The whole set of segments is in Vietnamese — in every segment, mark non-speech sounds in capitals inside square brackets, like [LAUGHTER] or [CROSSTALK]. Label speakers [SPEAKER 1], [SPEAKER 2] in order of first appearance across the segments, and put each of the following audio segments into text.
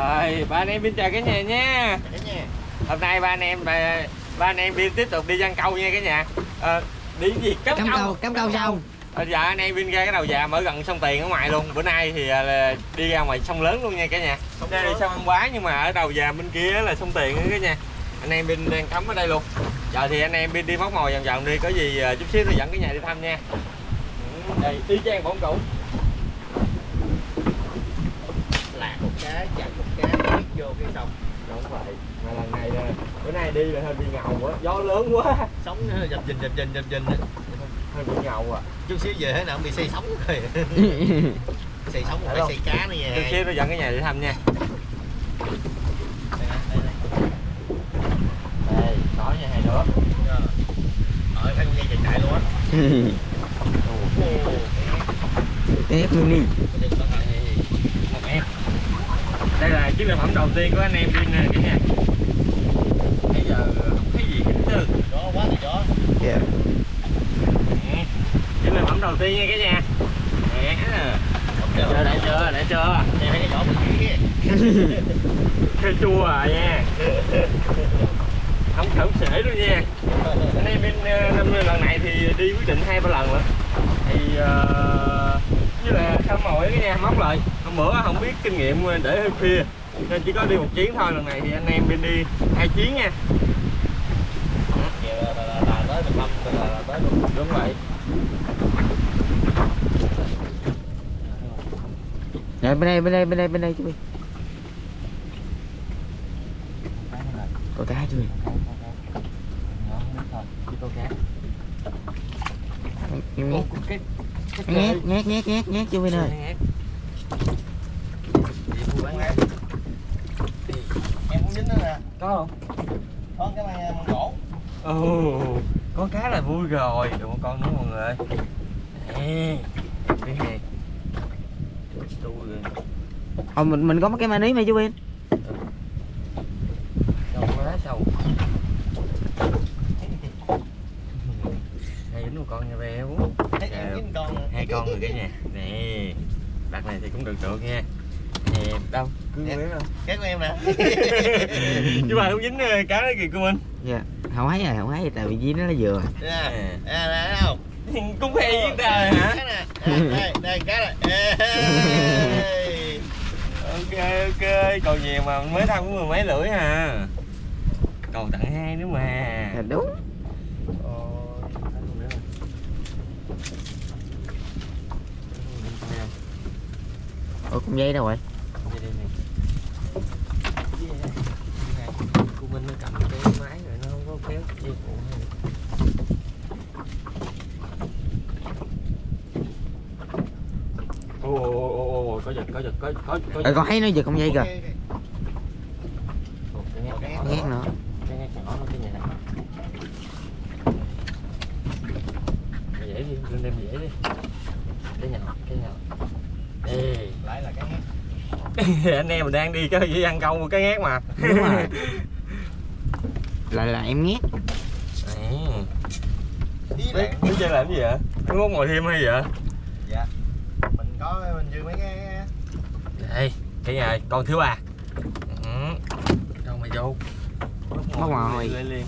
[SPEAKER 1] Rồi, ba anh em Vin chào cả nhà nha.
[SPEAKER 2] Cả nhà.
[SPEAKER 1] Hôm nay ba anh em ba, ba anh em Vin tiếp tục đi giăng câu nha cả nhà. Ờ, đi gì cắm,
[SPEAKER 3] cắm câu cắm câu xong
[SPEAKER 1] Bây giờ anh em Vin ra cái đầu giàm ở gần sông Tiền ở ngoài luôn. Bữa nay thì à, là đi ra ngoài sông lớn luôn nha cả nhà.
[SPEAKER 2] Sông lớn.
[SPEAKER 1] sông An Quá nhưng mà ở đầu giàm bên kia là sông Tiền nữa cả nhà. Anh em Vin đang cắm ở đây luôn. Giờ thì anh em Vin đi móc mồi vòng vòng đi, có gì à, chút xíu tôi dẫn cái nhà đi thăm nha. Ừ, Đây, y chang bóng cũ.
[SPEAKER 2] Lạc một cái, chặt một cái, biết vô cái sông.
[SPEAKER 1] Đúng vậy. Mà lần này là bữa nay đi là hơi bị ngầu quá, gió lớn quá,
[SPEAKER 2] Sóng nó dập dình dập dình dập dình.
[SPEAKER 1] hơi bị ngầu à.
[SPEAKER 2] Chút xíu về thế nào cũng bị xây sóng rồi. [LAUGHS] xây sóng
[SPEAKER 1] Phải
[SPEAKER 2] xây cá nữa nha.
[SPEAKER 1] Chút xíu tôi dẫn cái nhà đi thăm nha.
[SPEAKER 2] Đây,
[SPEAKER 1] có nha hai đứa.
[SPEAKER 2] Rồi. Rồi, phải con dây chạy chạy luôn á. [LAUGHS]
[SPEAKER 3] Ép luôn đi
[SPEAKER 2] cái đừng có thằng này.
[SPEAKER 1] Một em. Đây là chiếc sản phẩm đầu tiên của anh em Vin nè cả nhà. Bây giờ không thấy gì hết trơn.
[SPEAKER 2] Gió quá thì gió.
[SPEAKER 1] Ừ. Chiếc sản phẩm đầu tiên nha cả nhà. Nè. Chưa. đã chưa, đã chưa.
[SPEAKER 2] Đây thấy cái kia. [LAUGHS]
[SPEAKER 1] Hơi chua à nha. Không khẩn sể luôn nha. Anh em Vin ờ, năm lần này thì đi quyết định hai ba lần nữa. Thì uh, như là thăm mồi cái nha, móc lại. Hôm bữa không biết kinh nghiệm để hơi khuya nên chỉ có đi một chuyến thôi lần này thì anh em bên đi hai chuyến nha
[SPEAKER 2] Vậy là, là, là, là tới 15 là, là tới luôn.
[SPEAKER 1] đúng vậy
[SPEAKER 3] Rồi bên đây bên đây bên đây bên đây chú Bi Có cá chú Bi nhét nhét nhét nhét nhét chú Bi ơi
[SPEAKER 2] Em cũng dính nữa nè.
[SPEAKER 1] có không
[SPEAKER 2] Có cái này măng gỗ.
[SPEAKER 1] ồ có cá là vui rồi. Được một con nữa mọi người? Ơi nè cái này. Tôi
[SPEAKER 3] Ờ mình mình có mấy cái mani mà chú Bi
[SPEAKER 1] sâu quá sâu. Hay dính một con nha béo hai con rồi cả nhà. Nè đặt này thì cũng được được nha nè đâu cứ
[SPEAKER 2] Nè.
[SPEAKER 1] đâu
[SPEAKER 2] Cái của em nè. [LAUGHS]
[SPEAKER 1] chứ mà không dính ờ, cá đó kìa cô Minh
[SPEAKER 3] Dạ Không thấy rồi không thấy rồi tại vì dí nó là vừa
[SPEAKER 2] Nè, nè, nè, thấy không?
[SPEAKER 1] cũng hay với trời hả
[SPEAKER 2] Cái nè. Nè, Đây, đây cái này. Ê.
[SPEAKER 1] ok ok còn nhiều mà mới thăm cũng mười mấy lưỡi à còn tặng hai nữa mà
[SPEAKER 3] Dạ đúng. Ủa con dây đâu rồi
[SPEAKER 1] Đây, đây, này. Cái gì đây? Cái này. cô Minh nó cầm cái máy rồi nó không có kéo dây phụ hay Ồ, ồ, ồ, ồ, có giật, có giật, có, có, có
[SPEAKER 3] Ờ con thấy nó giật con dây kìa. Nhét nữa
[SPEAKER 1] cái nhát nhỏ nó. Cái nhà này. Dễ đi lên đem dễ đi. Cái nhỏ cái nhỏ Ê.
[SPEAKER 2] Lại là cái [LAUGHS]
[SPEAKER 1] anh em mình đang đi cái dây ăn câu một cái ngát mà.
[SPEAKER 3] Đúng rồi [LAUGHS] Lại là em nhét
[SPEAKER 1] Đấy. Đứng chơi làm gì vậy? Muốn ngồi thêm hay vậy?
[SPEAKER 2] Dạ. Mình có mình dư mấy cái
[SPEAKER 1] Đây, cái nhà ơi, con thứ ba ừ. Đâu mày vô
[SPEAKER 3] Móc mồi.
[SPEAKER 1] Lên liền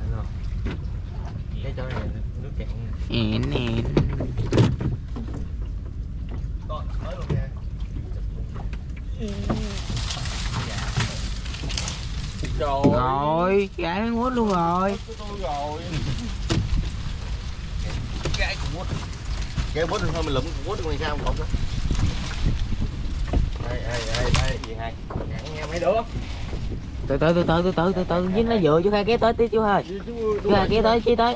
[SPEAKER 1] Hello. Cái chỗ này nước cạn nè.
[SPEAKER 3] Ẹn ẹn
[SPEAKER 2] con mới luôn nha.
[SPEAKER 1] Trời
[SPEAKER 3] Rồi quất luôn rồi
[SPEAKER 2] Cái cũng quất. Cái thì thôi mình lụm quất ngoài sao không.
[SPEAKER 1] Đây, đây, đây, đây, gì Nhắn nghe mấy đứa.
[SPEAKER 3] Từ từ từ từ từ từ từ từ Dính nó vừa chú khai kế tới tí chú ơi Chú khai kế tới chí tới.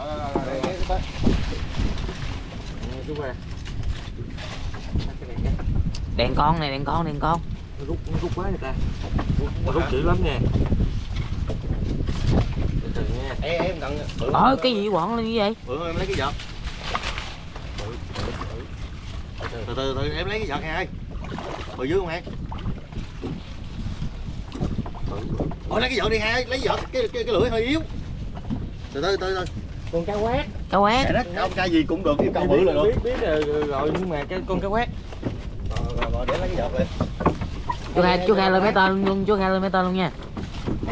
[SPEAKER 3] Đèn con này đèn con đèn con.
[SPEAKER 1] Rút, rút quá người ta. Rút dữ lắm nha
[SPEAKER 2] Ê, em cần bự.
[SPEAKER 3] Ờ cái gì quọn lên như vậy
[SPEAKER 2] Bự em lấy cái giọt. Từ từ từ em lấy cái giọt nha ơi. Bự dưới không em? Ôi lấy cái giọt đi hai, lấy giọt cái cái, cái lưỡi hơi yếu. Từ từ từ từ.
[SPEAKER 1] Con cá quát
[SPEAKER 3] cá quét
[SPEAKER 2] đất, câu ca gì cũng được, yêu cầu bự là được.
[SPEAKER 1] biết biết rồi, rồi nhưng mà cái con cá quét
[SPEAKER 2] Rồi, rồi, rồi, để lấy cái vợt lên.
[SPEAKER 3] chú khai chú khai lên mấy tên luôn chú khai lên mấy tên luôn nha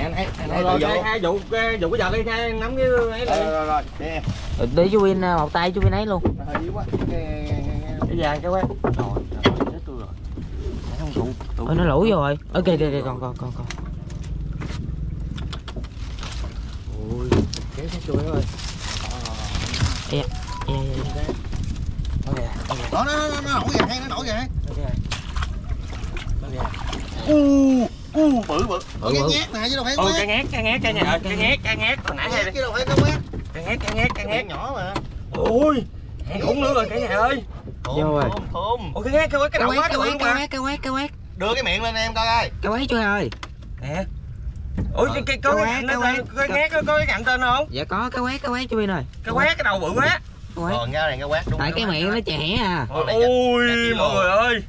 [SPEAKER 2] anh anh
[SPEAKER 1] rồi rồi hai vụ vụ cái giật đi khai nắm cái ấy
[SPEAKER 2] Rồi,
[SPEAKER 1] lại.
[SPEAKER 2] rồi, rồi, để.
[SPEAKER 3] Rồi chú Vin à, một tay chú Vin ấy luôn.
[SPEAKER 2] Nó quá.
[SPEAKER 1] Cái vàng cá quét rồi tôi rồi. Không tụ tụ
[SPEAKER 3] nó lũ vô rồi. Ok kìa kìa con con con con
[SPEAKER 1] ôi kéo ơi
[SPEAKER 3] Ê, ê, ê.
[SPEAKER 1] ok ok.
[SPEAKER 2] Đó, nó, nó, nó nổi kìa, hay nó nổi kìa.
[SPEAKER 1] ok. Ok
[SPEAKER 2] U, u, bự, bự. Ôi,
[SPEAKER 3] Bự,
[SPEAKER 2] cái
[SPEAKER 3] bự.
[SPEAKER 2] nhát nè, chứ đâu phải
[SPEAKER 1] ôi
[SPEAKER 2] quét.
[SPEAKER 1] cá ngát cá ngát cá nhà cái ngát cá ngát hồi nãy hay
[SPEAKER 2] chứ đâu phải cá quét.
[SPEAKER 1] cá ngát cá ngát cá
[SPEAKER 2] Cái
[SPEAKER 1] ngát
[SPEAKER 2] nhát nhỏ mà.
[SPEAKER 1] ôi khủng nữa rồi cả nhà ơi
[SPEAKER 3] Vô rồi.
[SPEAKER 2] thơm, thơm.
[SPEAKER 1] ôi cái ngát cái cái
[SPEAKER 3] cá
[SPEAKER 1] đầu quá
[SPEAKER 3] cá
[SPEAKER 1] trời
[SPEAKER 3] quét
[SPEAKER 1] luôn
[SPEAKER 3] cá
[SPEAKER 1] mà
[SPEAKER 3] quét cá quét cá quét
[SPEAKER 2] Đưa cái miệng lên em coi coi.
[SPEAKER 3] cá quét khai ơi
[SPEAKER 1] nè ôi cái cái có
[SPEAKER 3] Cá
[SPEAKER 1] cái cạnh cái ngát có cái cạnh tên không
[SPEAKER 3] dạ có cá quét cá quét chú Vin ơi
[SPEAKER 1] cái quét cái đầu bự quá
[SPEAKER 2] Còn ra này cá quét đúng
[SPEAKER 3] tại
[SPEAKER 2] rồi.
[SPEAKER 3] cái miệng nó trẻ à
[SPEAKER 1] ôi mọi người ơi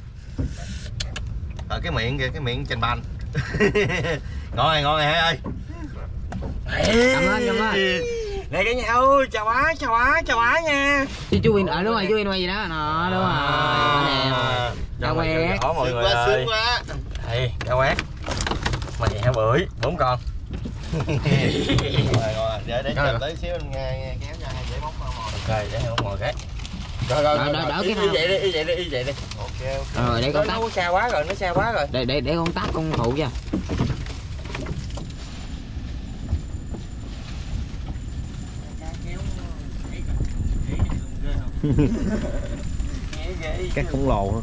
[SPEAKER 2] Ở cái miệng kìa, cái miệng trên bàn. [LAUGHS] ngon này, ngon này ơi.
[SPEAKER 3] Cầm lên, cầm lên.
[SPEAKER 1] Này cả nhà ơi, chào bá, chào bá, chào bá nha.
[SPEAKER 3] chú chú Vin ở đúng rồi chú Vin quay gì đó nó đúng rồi anh em Cá quét.
[SPEAKER 1] Mọi
[SPEAKER 2] Sướng
[SPEAKER 1] người
[SPEAKER 2] quá,
[SPEAKER 1] ơi.
[SPEAKER 2] sướng quá.
[SPEAKER 1] Đây, cá quét. Mày hả bưởi, bốn con. [LAUGHS]
[SPEAKER 2] rồi rồi để để chờ tới xíu anh nghe, nghe kéo ra hai dễ móc mồi
[SPEAKER 1] Rồi, để không ngồi cái.
[SPEAKER 2] Rồi rồi
[SPEAKER 3] Đỡ,
[SPEAKER 2] rồi, rồi.
[SPEAKER 3] đỡ.
[SPEAKER 1] Y
[SPEAKER 3] cái nào?
[SPEAKER 1] vậy đi, y vậy đi, y vậy đi.
[SPEAKER 2] ok ok
[SPEAKER 3] rồi để
[SPEAKER 1] Nó
[SPEAKER 3] con tắt
[SPEAKER 1] nó xa quá rồi, nó xa quá rồi.
[SPEAKER 3] để để để con tắt con phụ [LAUGHS] cho
[SPEAKER 2] các khổng lồ hả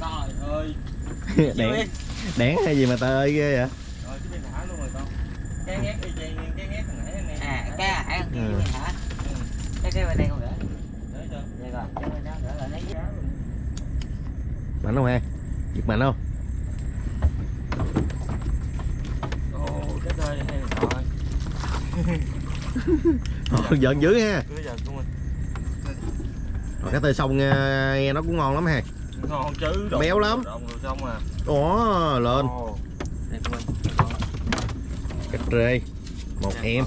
[SPEAKER 1] Trời ơi. [LAUGHS]
[SPEAKER 2] đẻn đẻn hay gì mà tao ơi ghê vậy
[SPEAKER 1] Rồi chứ bên thả luôn rồi con. Cái ngát y cái
[SPEAKER 3] hải ăn
[SPEAKER 2] Ừ.
[SPEAKER 3] Vin hả cái cái bên đây con gửi
[SPEAKER 1] Để cho.
[SPEAKER 3] rồi cái bên đó gửi lại lấy giá luôn
[SPEAKER 2] mạnh không ha giật mạnh không
[SPEAKER 1] Ồ, cái hay là trời.
[SPEAKER 2] Ồ, giận dữ ha
[SPEAKER 1] Cứ giờ của mình.
[SPEAKER 2] rồi cái tơi sông nghe, nghe nó cũng ngon lắm ha
[SPEAKER 1] Ngon chứ.
[SPEAKER 2] Béo lắm.
[SPEAKER 1] rồi xong à.
[SPEAKER 2] ủa lên
[SPEAKER 1] Ồ. Đây của mình.
[SPEAKER 2] cà rê một em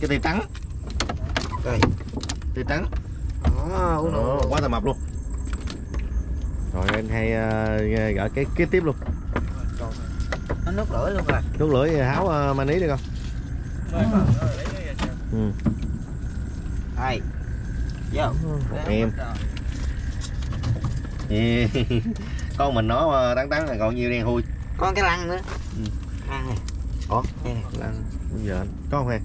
[SPEAKER 1] cái
[SPEAKER 2] tây trắng. Đây. Tây trắng.
[SPEAKER 3] Uống
[SPEAKER 2] Ồ, quá tà mập luôn. Rồi anh hay uh, gỡ cái kế tiếp luôn.
[SPEAKER 3] Nó nút lưỡi luôn rồi.
[SPEAKER 2] Nước lưỡi háo uh, con
[SPEAKER 1] lấy cái ra xem.
[SPEAKER 2] ừ.
[SPEAKER 3] đây. Vô.
[SPEAKER 2] Em. Yeah. [LAUGHS] con mình nó mà tắn tắn là còn nhiêu đen thui
[SPEAKER 3] con cái lăng nữa.
[SPEAKER 2] Ừ.
[SPEAKER 3] lăng này.
[SPEAKER 2] Ủa? là bây giờ có không em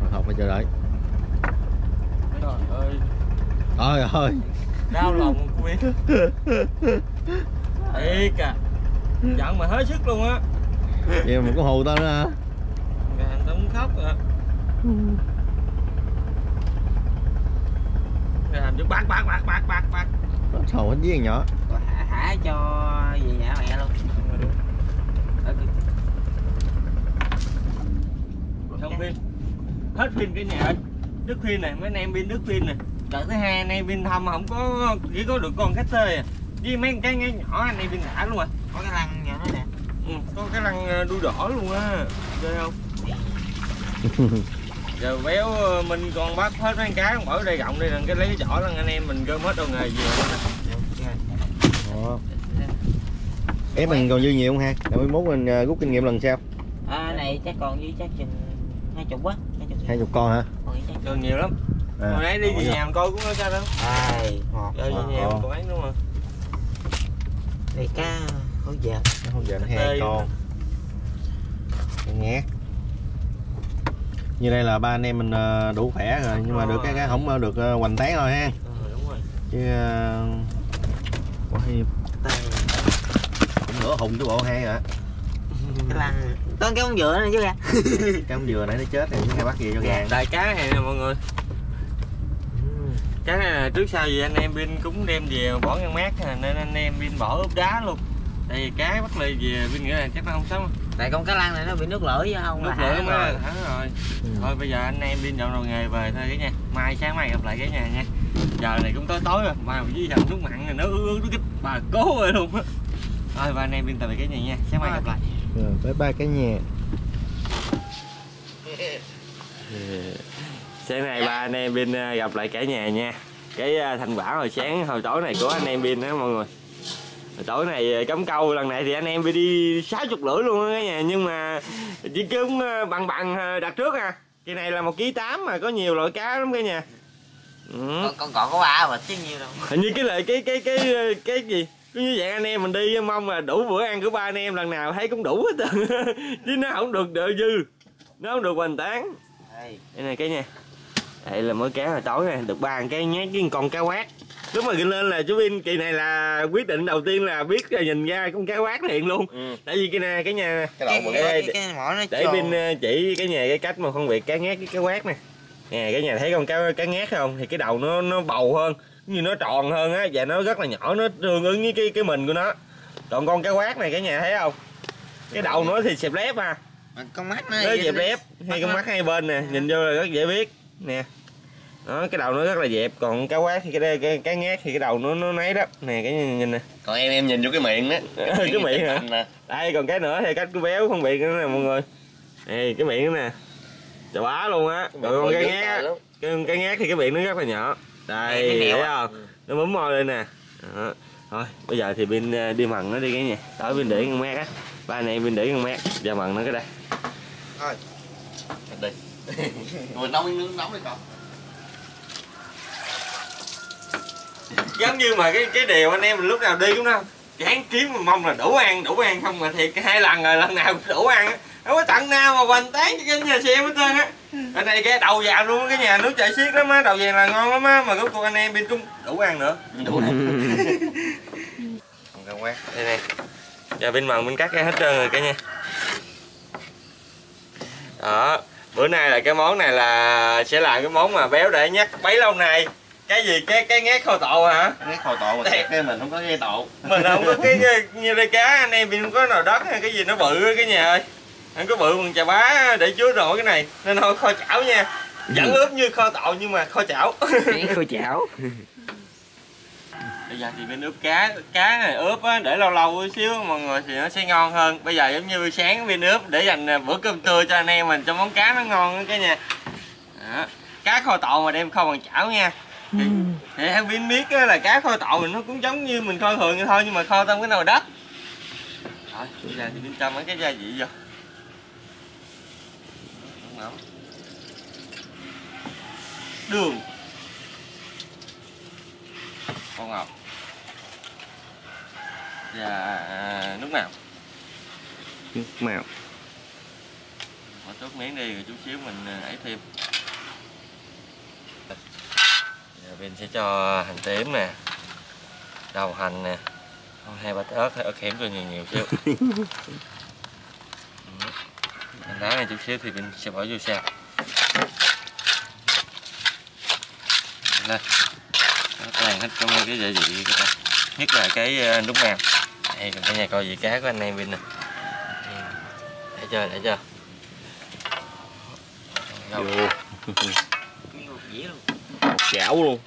[SPEAKER 2] Rồi, học phải chờ đợi
[SPEAKER 1] Trời ơi.
[SPEAKER 2] Ơi
[SPEAKER 1] Đau lòng biết. Thiệt à. Giận mà hết sức luôn á.
[SPEAKER 2] vậy mà có hù tao nữa hả
[SPEAKER 1] anh tao muốn khóc rồi. Rồi làm cho bạc bạc bạc bạc bạc bạc.
[SPEAKER 2] nó sầu hết với thằng nhỏ
[SPEAKER 3] Rồi hả, hả cho về nhà mẹ luôn
[SPEAKER 1] Xong pin. Hết pin cái nhà ơi. Đứt pin này, mấy anh em pin đứt pin này. Đợt thứ hai anh em pin thăm không có chỉ có được con cách tê à. Với mấy cái nhỏ nhỏ anh em pin thả luôn à.
[SPEAKER 3] có cái lăng nhỏ nữa nè
[SPEAKER 1] Ừ, có cái lăng ờ, đuôi đỏ luôn á ghê không [LAUGHS] giờ béo ờ, mình còn bắt hết mấy con cá bỏ đây rộng đi đừng cái lấy cái chỏ lăng anh em mình gom hết đồ nghề về luôn á.
[SPEAKER 2] Đó. ép mình còn dư nhiều không ha mới mốt mình uh, rút kinh nghiệm lần sau
[SPEAKER 3] à này chắc còn với chắc chừng hai chục quá hai chục
[SPEAKER 2] hai chục con hả
[SPEAKER 3] còn
[SPEAKER 1] nhiều lắm
[SPEAKER 2] à.
[SPEAKER 1] hồi nãy đi về nhà mình coi cũng có sao đâu.
[SPEAKER 3] Ai ngọt
[SPEAKER 1] giờ về
[SPEAKER 2] Ờ,
[SPEAKER 1] nhà
[SPEAKER 2] ờ.
[SPEAKER 1] mình quán đúng không?
[SPEAKER 3] Đây cá
[SPEAKER 2] không giờ nó
[SPEAKER 1] Tê
[SPEAKER 2] hai con. Nhé như đây là ba anh em mình ờ, đủ khỏe rồi nhưng mà được cái cái không được ờ, hoành tán thôi ha.
[SPEAKER 1] Ờ đúng rồi.
[SPEAKER 2] Chứ ờ, có hay.
[SPEAKER 3] Đây
[SPEAKER 2] cũng nửa hùng chứ bộ hai hả?
[SPEAKER 3] Cái lăng. Con cái con dừa này chứ kìa. [LAUGHS]
[SPEAKER 2] Cái ông dừa nãy nó chết thì chúng ta bắt về cho gà.
[SPEAKER 1] đại cá này nè mọi người cá này là trước sau gì anh em pin cũng đem về bỏ ngăn mát nè, nên anh em pin bỏ ướp đá luôn. Tại vì cá bắt ly về pin nghĩ là chắc nó không sống.
[SPEAKER 3] Tại con cá lăng này nó bị nước lưỡi chứ không
[SPEAKER 1] nước lửa
[SPEAKER 3] hả
[SPEAKER 1] mới
[SPEAKER 3] rồi
[SPEAKER 1] thắng rồi.
[SPEAKER 2] Ừ.
[SPEAKER 1] thôi bây giờ anh em đi nhậu đồ nghề về thôi cả nhà mai sáng mai gặp lại cả nhà nha. Giờ này cũng tối tối rồi mà với dòng nước mặn này nó ướt nó kích bà cố rồi luôn á. Thôi và anh em tạm biệt cái này nha. Sáng mai gặp lại.
[SPEAKER 2] Rồi, bye bye cả nhà [LAUGHS]
[SPEAKER 1] sáng nay ba anh em bên ờ, gặp lại cả nhà nha. Cái ờ, thành quả hồi sáng hồi tối này của anh em bên đó mọi người. Hồi tối này ờ, cắm câu lần này thì anh em đi sáu chục lưỡi luôn á cả nhà. Nhưng mà chỉ ờ, bằng bằng đặt trước à. Kỳ này là một ký tám mà có nhiều loại cá lắm cả nhà. Ừ.
[SPEAKER 3] con còn có ba mà chứ nhiêu đâu.
[SPEAKER 1] Hình như cái lợi cái cái cái cái, cái gì? Cứ như vậy anh em mình đi mong là đủ bữa ăn của ba anh em lần nào thấy cũng đủ hết trơn [LAUGHS] chứ nó không được đợi dư. Nó không được hoành tán
[SPEAKER 3] đây.
[SPEAKER 1] Này cái nha đây là mới cá hồi tối này được ba cái nhát với con cá quát. Lúc mà lên là chú Vin kỳ này là quyết định đầu tiên là biết là nhìn ra con cá quát liền luôn.
[SPEAKER 2] Ừ.
[SPEAKER 1] tại vì cái này cái nhà
[SPEAKER 2] cái
[SPEAKER 3] cái, cái, cái, cái mỏ nó
[SPEAKER 1] để. Vin ờ, chỉ cái nhà cái cách mà phân biệt cá ngát với cá quát nè nè cái nhà thấy con cá cá ngát không? Thì cái đầu nó nó bầu hơn như nó tròn hơn á và nó rất là nhỏ nó tương ứng với cái cái mình của nó. Còn con cá quát này cái nhà thấy không? Cái đầu nó thì xẹp lép à
[SPEAKER 3] Mà con mắt nó
[SPEAKER 1] nó dẹp lép hai con mắt hai bên nè nhìn vô là rất dễ biết. Nè. Đó cái đầu nó rất là dẹp còn cá quát thì cái đây cái cá ngát thì cái đầu nó nó nấy đó. Nè cái nhìn, nhìn nè.
[SPEAKER 2] Còn em em nhìn vô cái miệng đó. [LAUGHS]
[SPEAKER 1] Cái miệng hả?
[SPEAKER 2] nè.
[SPEAKER 1] Đây còn cái nữa thì cách của béo phân biệt nữa nè mọi người. Đây cái miệng nữa nè. Chà bá luôn á. Rồi con cá ngát cái con cá ngát thì cái miệng nó rất là nhỏ. Đây
[SPEAKER 3] Cái
[SPEAKER 1] thấy
[SPEAKER 3] à.
[SPEAKER 1] không? Nó bấm môi lên nè. Đó. thôi bây giờ thì bên ờ, đi mần nó đi cái nhà. Tới bên để con mát á ba này bên để con mát và mần nó cái đây.
[SPEAKER 2] Đi. [LAUGHS] Ngồi nấu miếng nóng đi con.
[SPEAKER 1] Giống như mà cái cái điều anh em mình lúc nào đi cũng đâu chán kiếm mà mong là đủ ăn đủ ăn không mà thiệt hai lần rồi lần nào cũng đủ ăn á. Không có tận nào mà hoành tán cho cái nhà xem hết trơn á. Ở đây cái đầu vàng luôn á, cái nhà nước chảy xiết lắm á. Đầu vàng là ngon lắm á mà cuối cùng anh em bên cũng đủ ăn nữa.
[SPEAKER 2] Đủ ăn
[SPEAKER 1] còn cá quát đây này giờ bên mần bên cắt cái hết trơn rồi cả nha đó bữa nay là cái món này là sẽ là cái món mà béo để nhắc bấy lâu nay. Cái gì? Cái cái ngát kho tộ hả?
[SPEAKER 2] Cái kho tộ mà
[SPEAKER 1] Thiệt.
[SPEAKER 2] cái mình không có cái tộ.
[SPEAKER 1] Mình không có cái, như đây cá anh em mình không có nồi đất hay cái gì nó bự cái nhà ơi. Anh có bự bằng chà bá để chứa nổi cái này nên thôi kho chảo nha. Vẫn ướp như kho tộ nhưng mà kho chảo.
[SPEAKER 3] Khô chảo [LAUGHS]
[SPEAKER 1] bây giờ thì bên ướp cá cá này ướp á, để lâu lâu xíu mọi người thì nó sẽ ngon hơn. Bây giờ giống như sáng bên ướp để dành à, bữa cơm trưa cho anh em mình cho món cá nó ngon cái nha đó. cá kho tộ mà đem kho bằng chảo nha. Thì, thì theo viên biết á, là cá kho tộ thì nó cũng giống như mình kho thường vậy thôi nhưng mà kho trong cái nồi đất. Rồi bây giờ thì bên trong mấy cái gia vị vô. Đường. Con ngọt và à, nước màu
[SPEAKER 2] nước mèo
[SPEAKER 1] bỏ tốt miếng đi rồi chút xíu mình à, ấy thêm. Giờ bên sẽ cho hành tím nè đầu hành nè. Không, hai bát ớt ớt hẻm cho nhiều nhiều xíu. [LAUGHS] Ừ. hành lá này chút xíu thì bên sẽ bỏ vô xào lên. Nó toàn hết trong cái gia vị nhất là cái ờ, nước mèo đây còn cái nhà coi vị cá của anh em bên nè. Để chơi để chơi. Đâu?
[SPEAKER 3] dĩa luôn
[SPEAKER 2] một chảo luôn.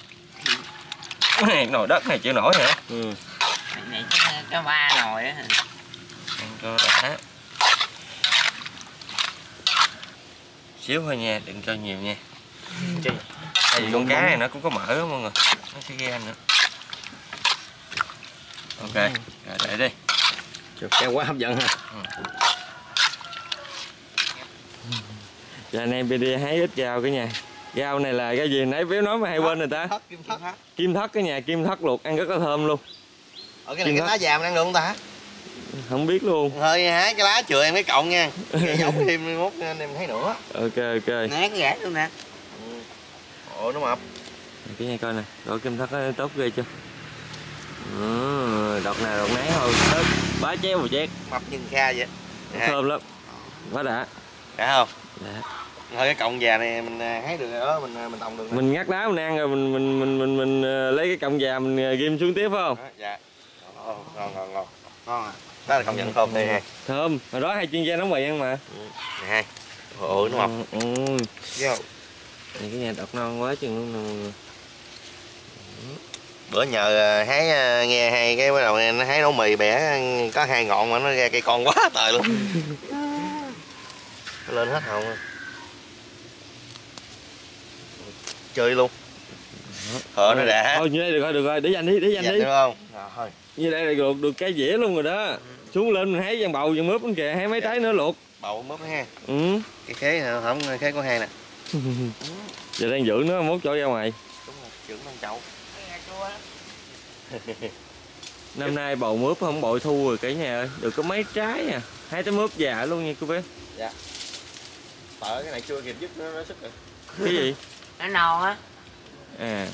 [SPEAKER 1] Cái này nồi đất này chịu nổi hả?
[SPEAKER 2] Ừ.
[SPEAKER 3] này, chắc có ba nồi á.
[SPEAKER 1] Ăn cho đã. Xíu thôi nha đừng cho nhiều nha.
[SPEAKER 2] Chứ-
[SPEAKER 1] tại vì con cá này nó cũng có mỡ đó mọi người. Nó sẽ anh nữa ok rồi để đi.
[SPEAKER 2] Trời, cái quá hấp dẫn ha.
[SPEAKER 1] Giờ anh em đi hái ít rau cái nhà. Rau này là cái gì? Nãy béo nói mà hai bên người ta.
[SPEAKER 2] thất kim thất.
[SPEAKER 1] Kim thất cái nhà kim thất luộc ăn rất là thơm luôn.
[SPEAKER 2] Ở cái này cái lá già mình ăn được không ta.
[SPEAKER 1] Không biết luôn.
[SPEAKER 2] Hơi hái cái lá chừa em cái cộng nha. [LAUGHS] Giống thêm mốt anh em thấy nữa.
[SPEAKER 1] Ok ok.
[SPEAKER 3] Nát gãy luôn nè.
[SPEAKER 2] Ồ nó mập.
[SPEAKER 1] Cái nhà coi nè rồi kim thất nó tốt ghê chưa ừ, đọt nào đọt nấy thôi. Hết, bá chéo một chét
[SPEAKER 2] mập như kha vậy. Nè,
[SPEAKER 1] thơm lắm. Quá đã.
[SPEAKER 2] Đã không?
[SPEAKER 1] Dạ.
[SPEAKER 2] thôi cái cộng già này mình à, hái được rồi đó mình à, mình tòng được
[SPEAKER 1] mình ngắt đá mình ăn rồi mình mình mình mình, mình ờ, lấy cái cọng già mình ghim xuống tiếp phải không?
[SPEAKER 2] Đó, dạ. Ngon ngon ngon ngon. Ngon à. Đó là công nhận thơm đây
[SPEAKER 1] thơm. Hồi đó hai chuyên gia nấu mì ăn mà.
[SPEAKER 2] Nè hai. Ồ nó mập
[SPEAKER 1] ừ, ừ.
[SPEAKER 2] vô.
[SPEAKER 1] Này cái nhà đọt non quá chừng luôn nè. Mọi người
[SPEAKER 2] bữa nhờ ờ, hái ờ, nghe hay cái bắt đầu nghe nó hái nấu mì bẻ có hai ngọn mà nó ra cây con quá trời luôn. Nó lên hết hồn rồi. chơi luôn. Hở nó đã.
[SPEAKER 1] Thôi như đây được rồi được rồi. Để dành đi để dành
[SPEAKER 2] Dành
[SPEAKER 1] đi.
[SPEAKER 2] được không? Rồi
[SPEAKER 1] như đây là được được cái dĩa luôn rồi đó. Xuống lên mình hái vàng bầu vàng mướp kìa hái mấy trái nữa luộc.
[SPEAKER 2] Bầu mướp ha.
[SPEAKER 1] Ừ.
[SPEAKER 2] Cái khế nè, không khế có hai nè. [LAUGHS]
[SPEAKER 1] Giờ đang dưỡng nó mốt chỗ ra ngoài.
[SPEAKER 2] Đúng rồi trưởng con chậu [LAUGHS]
[SPEAKER 1] năm nay bầu mướp không bội thu rồi cả nhà ơi. Được có mấy trái à hai trái mướp già luôn nha cô bé.
[SPEAKER 2] Sợ cái này chưa kịp dứt nó, nó sức rồi.
[SPEAKER 1] Cái gì? [LAUGHS]
[SPEAKER 3] Nó non á?
[SPEAKER 1] À.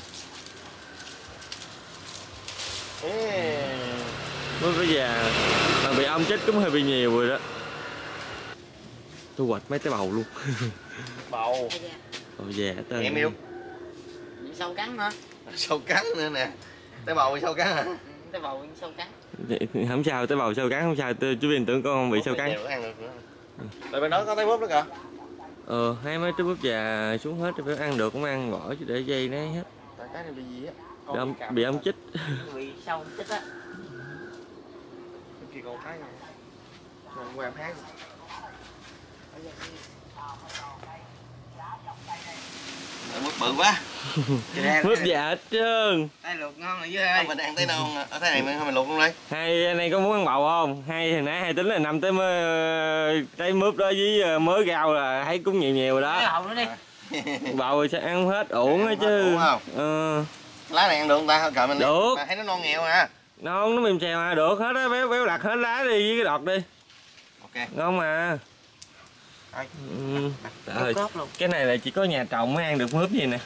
[SPEAKER 2] Ê,
[SPEAKER 1] mướp nó già. Mà bị ong chết cũng hơi bị nhiều rồi đó. Thu hoạch mấy trái bầu luôn. [LAUGHS]
[SPEAKER 2] Bầu.
[SPEAKER 1] Bầu già tên
[SPEAKER 2] em yêu.
[SPEAKER 3] sâu cắn hả?
[SPEAKER 2] Sâu cắn nữa nè cái bầu sâu cắn hả?
[SPEAKER 3] Cái bầu sâu cắn.
[SPEAKER 1] Không sao tới bầu sâu cắn không sao. Tôi chú Vinh tưởng con bị sâu cắn.
[SPEAKER 2] Đều ăn được nữa. Rồi bên đó có thấy búp nữa kìa.
[SPEAKER 1] Ờ hai mấy trái búp già xuống hết rồi phải ăn được cũng ăn bỏ chứ để dây nó hết.
[SPEAKER 2] Tại cái này bị gì á?
[SPEAKER 1] Bị ông bị ông chích. [LAUGHS]
[SPEAKER 3] Bị sâu tích á.
[SPEAKER 2] Kia còn thấy không Rồi qua em tháng Mướp bự quá [LAUGHS]
[SPEAKER 1] mướp già hết trơn
[SPEAKER 3] đây luộc ngon rồi chứ
[SPEAKER 2] Không, Mình ăn tới đâu? Ở thế này mình, mình luộc luôn đi
[SPEAKER 1] hai anh em có muốn ăn bầu không hai hồi nãy hai tính là năm tới mơ trái mướp đó với ờ, mớ rau là thấy cũng nhiều nhiều rồi
[SPEAKER 3] cái
[SPEAKER 1] đó
[SPEAKER 3] hậu nữa đi
[SPEAKER 1] bầu thì sẽ ăn hết uổng hết chứ
[SPEAKER 2] uổng không?
[SPEAKER 1] ờ
[SPEAKER 2] Lá này ăn được không ta? Cỡ mình đi.
[SPEAKER 1] Được.
[SPEAKER 2] Mà thấy nó non nghèo à
[SPEAKER 1] non nó mềm xèo à được hết á béo béo lặt hết lá đi với cái đọt đi
[SPEAKER 2] Ok
[SPEAKER 1] ngon mà. Ừ.
[SPEAKER 3] Luôn.
[SPEAKER 1] cái này là chỉ có nhà trồng mới ăn được mướp gì nè.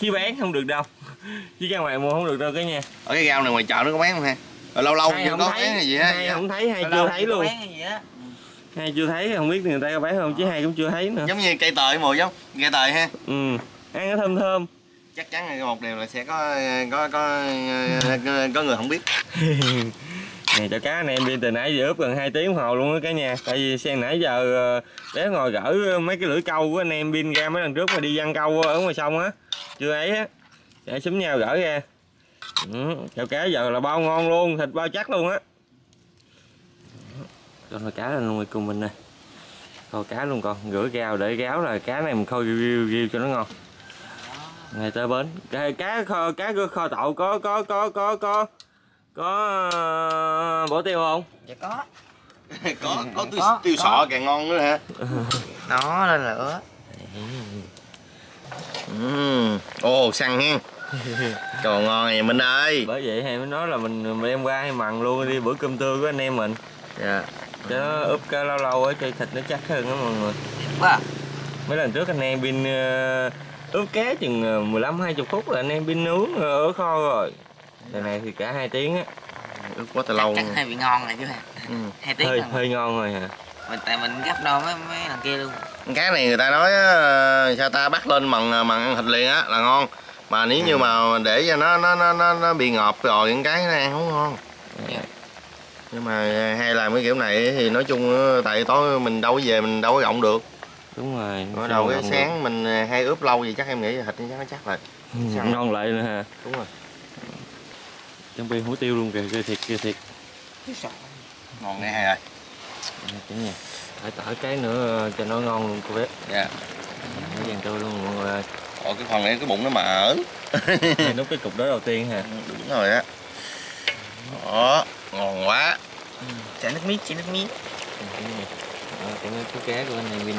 [SPEAKER 1] Chứ bán không được đâu. [LAUGHS] Chứ ra ngoài mua không được đâu cái nha.
[SPEAKER 2] Ở cái rau này ngoài chợ nó có bán không ha? Rồi lâu lâu chưa
[SPEAKER 1] không
[SPEAKER 2] có
[SPEAKER 1] thấy
[SPEAKER 2] bán gì á?
[SPEAKER 1] hai không thấy hai
[SPEAKER 3] Lâu
[SPEAKER 1] chưa
[SPEAKER 3] lâu
[SPEAKER 1] thấy luôn. hai chưa thấy không biết người ta có bán không chứ hai cũng chưa thấy nữa.
[SPEAKER 2] Giống như cây tời mùi giống Cây tời ha.
[SPEAKER 1] Ừ. Ăn nó thơm thơm.
[SPEAKER 2] Chắc chắn là một điều là sẽ có có có có, có người không biết [LAUGHS]
[SPEAKER 1] này cho cá anh em đi từ nãy giờ ướp gần 2 tiếng đồng hồ luôn á cả nhà. Tại vì sen nãy giờ ờ, bé ngồi gỡ mấy cái lưỡi câu của anh em pin ra mấy lần trước mà đi văn câu ờ, ở ngoài sông á. Chưa ấy á. Để xúm nhau gỡ ra. Ừ, cá giờ là bao ngon luôn thịt bao chắc luôn á. Cho con cá lên luôn cùng mình nè. Coi cá luôn con rửa gao để gáo là cá này mình kho riêu riêu cho nó ngon. Ngày tới bến. Cá, cá kho cá kho tậu có có có có có có ờ, bổ tiêu không?
[SPEAKER 3] Dạ có. [LAUGHS]
[SPEAKER 2] Có có tiêu,
[SPEAKER 3] Có,
[SPEAKER 2] tiêu
[SPEAKER 3] có.
[SPEAKER 2] sọ càng ngon nữa hả? [LAUGHS]
[SPEAKER 3] Nó lên lửa.
[SPEAKER 2] Ừ. ồ săn hen. Còn ngon này minh ơi.
[SPEAKER 1] Bởi vậy hay mới nói là mình mình đem qua hay mặn luôn đi bữa cơm trưa của anh em mình.
[SPEAKER 2] Dạ.
[SPEAKER 1] Cho nó ướp cá lâu lâu á cho thịt nó chắc hơn đó mọi người.
[SPEAKER 3] Quá
[SPEAKER 1] mấy lần trước anh em pin ờ, ướp cá chừng 15 20 phút là anh em pin nướng ờ, ở kho rồi lần này thì cả hai tiếng á.
[SPEAKER 2] Ướp quá từ lâu
[SPEAKER 3] chắc hơi bị ngon rồi chứ hả?
[SPEAKER 2] Ừ.
[SPEAKER 3] hai tiếng
[SPEAKER 1] hơi
[SPEAKER 3] rồi
[SPEAKER 1] hơi ngon rồi hả?
[SPEAKER 3] Mình tại mình gấp đâu mấy mấy thằng kia luôn.
[SPEAKER 2] Cái này người ta nói á, sao ta bắt lên mần mần ăn thịt liền á là ngon. Mà nếu như mà để cho nó nó nó nó, nó bị ngọt rồi những cái nó ăn không ngon.
[SPEAKER 3] Dạ.
[SPEAKER 2] nhưng mà hay làm cái kiểu này thì nói chung á, tại tối mình đâu có về mình đâu có gọng được.
[SPEAKER 1] Đúng rồi
[SPEAKER 2] ở đầu cái sáng mình hay ướp lâu thì chắc em nghĩ thịt nó chắc nó chắc lại
[SPEAKER 1] Ừ, ngon lại nữa ha
[SPEAKER 2] đúng rồi
[SPEAKER 1] trong pin hủ tiêu luôn kìa kìa thiệt kìa thiệt.
[SPEAKER 2] Ngon nghe hay rồi
[SPEAKER 1] chính nha phải tỏi cái nữa cho nó ngon luôn cô bé.
[SPEAKER 2] Dạ.
[SPEAKER 1] Nó dàn tôi luôn mọi người ơi
[SPEAKER 2] Ồ, cái phần này cái bụng nó mở [LAUGHS]
[SPEAKER 1] Này nút cái cục đó đầu tiên ha
[SPEAKER 2] đúng rồi á. Đó ngon quá.
[SPEAKER 3] Chảy nước miếng chảy nước miếng.
[SPEAKER 1] Đó, cái chú cá của anh này Vinh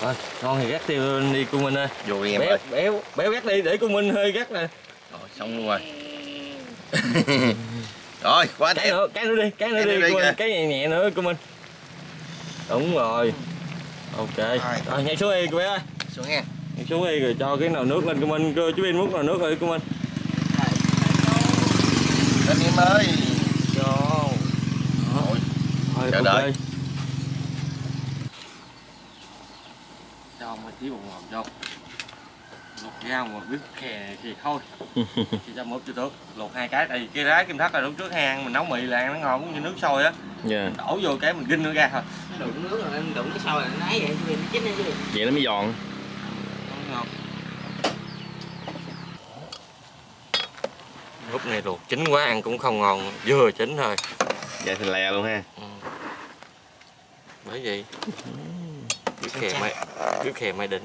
[SPEAKER 1] Thôi, ngon thì gắt tiêu lên đi cung Minh ơi.
[SPEAKER 2] Vô đi em
[SPEAKER 1] béo
[SPEAKER 2] ơi.
[SPEAKER 1] béo béo gắt đi để cung Minh hơi gắt nè.
[SPEAKER 2] Rồi xong luôn rồi [LAUGHS] rồi quá
[SPEAKER 1] cái
[SPEAKER 2] đẹp
[SPEAKER 1] nữa cái nữa đi cái nữa
[SPEAKER 2] Cái
[SPEAKER 1] đi cái nhẹ nhẹ nữa cung Minh. Đúng rồi. Ok. Rồi nhảy xuống đi cô bé ơi.
[SPEAKER 2] Xuống nghe
[SPEAKER 1] nhảy xuống đi rồi cho cái nồi nước lên cung Minh. Cô chú Vinh múc nồi nước rồi cung Minh.
[SPEAKER 2] Lên em ơi.
[SPEAKER 1] Cho.
[SPEAKER 2] Rồi. Chờ đợi.
[SPEAKER 1] cho một tí bột ngọt vô rau mà biết khè này thì thôi. [LAUGHS] Chỉ cho mốt cho tốt luộc hai cái tại vì cái lá kim thất là lúc trước hay ăn mình nấu mì là ăn nó ngon cũng như nước sôi á.
[SPEAKER 2] Dạ.
[SPEAKER 1] Đổ vô cái mình ginh nó ra thôi.
[SPEAKER 3] Đụng nước rồi em đụng cái sôi là nó ấy vậy chứ nó chín đấy chứ
[SPEAKER 2] vậy nó mới giòn.
[SPEAKER 1] Ngon lúc này luộc chín quá ăn cũng không ngon vừa chín thôi.
[SPEAKER 2] Vậy thì lè luôn ha.
[SPEAKER 1] Ừ. bởi vậy [LAUGHS] cứ khè mày cứ khè mày đỉnh.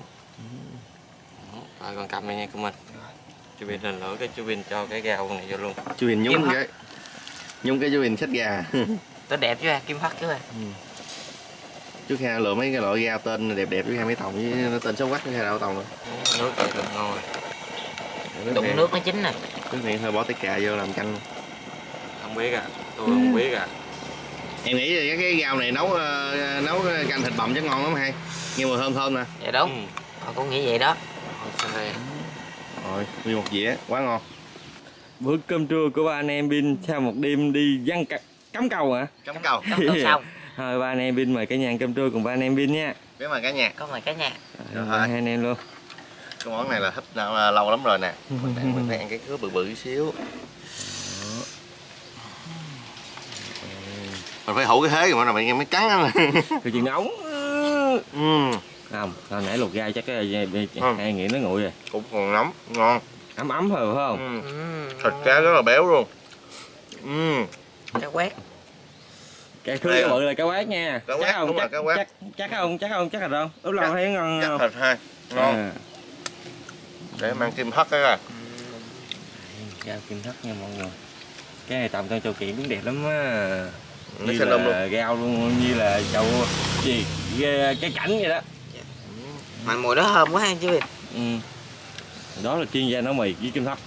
[SPEAKER 1] Rồi con cầm đây nha của mình. Chú Vin lên lửa cái chú Vin cho cái rau này vô luôn.
[SPEAKER 2] Chú Bình nhúng cái Nhúng cái chú Bình xách gà. [LAUGHS]
[SPEAKER 3] Tớ đẹp chứ à, kim hắc chứ à
[SPEAKER 2] Chú Kha lựa mấy cái loại rau tên đẹp đẹp chú Kha mấy tòng với nó tên xấu quắc chú Kha đâu tòng
[SPEAKER 1] Ừ, nước rồi ngon rồi.
[SPEAKER 3] Đụng nước nó chín nè.
[SPEAKER 2] Nước này hơi bỏ tay cà vô làm canh
[SPEAKER 1] không biết à tôi không biết à.
[SPEAKER 2] Em nghĩ là cái, cái rau này nấu ờ, nấu canh thịt bằm chắc ngon lắm hay Nhưng mà thơm thơm nè.
[SPEAKER 3] Dạ đúng
[SPEAKER 1] ừ.
[SPEAKER 3] Họ cũng nghĩ vậy đó
[SPEAKER 1] đây.
[SPEAKER 2] Rồi, nguyên một dĩa, quá ngon.
[SPEAKER 1] Bữa cơm trưa của ba anh em Vin sau một đêm đi văn cắm cầu hả?
[SPEAKER 2] Cắm cầu
[SPEAKER 3] Cắm cầu xong [LAUGHS]
[SPEAKER 1] thôi ba anh em Vin mời cả nhà ăn cơm trưa cùng ba anh em Vin nha.
[SPEAKER 2] Biết mà cả nhà.
[SPEAKER 3] Có mời cả nhà.
[SPEAKER 2] Rồi.
[SPEAKER 1] mời hai anh em luôn.
[SPEAKER 2] Cái món này là thích nào- lâu lắm rồi nè. Mình, đang- mình phải ăn cái cứa bự bự xíu. Mình phải hủ cái thế rồi mà mình mới cắn á.
[SPEAKER 1] Rồi chuyện nóng [LAUGHS]
[SPEAKER 2] ừ,
[SPEAKER 1] không hồi nãy luộc gai chắc cái
[SPEAKER 2] Ừ.
[SPEAKER 1] hai nghĩ nó nguội rồi.
[SPEAKER 2] Cũng còn nóng, ngon.
[SPEAKER 1] Ấm ấm thôi phải không?
[SPEAKER 2] Ừ.
[SPEAKER 3] ừ,
[SPEAKER 2] Thịt cá rất là béo luôn. Ừ.
[SPEAKER 3] Cá quét
[SPEAKER 1] cái thứ bự là cá quát nha.
[SPEAKER 2] Cá
[SPEAKER 1] chắc
[SPEAKER 2] quát,
[SPEAKER 1] không
[SPEAKER 2] đúng
[SPEAKER 1] chắc,
[SPEAKER 2] cá quát.
[SPEAKER 1] chắc chắc không chắc không chắc là không? Ướp
[SPEAKER 2] Chắc-
[SPEAKER 1] lâu thấy ngon
[SPEAKER 2] Chắc thịt ha Ngon.
[SPEAKER 1] À.
[SPEAKER 2] Để mang kim hất cái coi.
[SPEAKER 1] Rau kim thất nha mọi người. Cái này trồng trong châu kiện cũng đẹp lắm á.
[SPEAKER 2] Nó
[SPEAKER 1] Như
[SPEAKER 2] lông luôn.
[SPEAKER 1] là rau luôn, như là chậu gì, ghê- cái cảnh vậy đó
[SPEAKER 3] Mà mùi đó thơm quá ha chứ Vin
[SPEAKER 1] ừ. Đó là chuyên gia nấu mì với kim thất